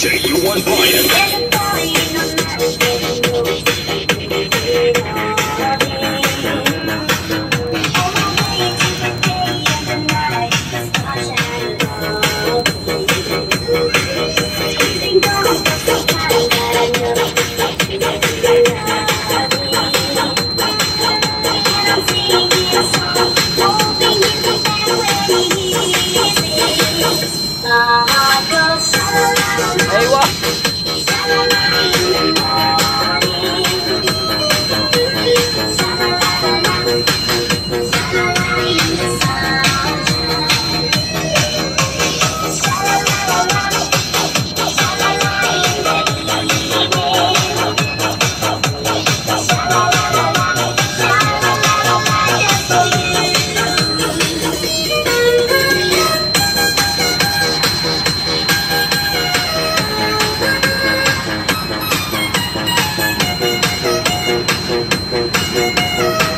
Jake, you want Brian. Hey, what? Música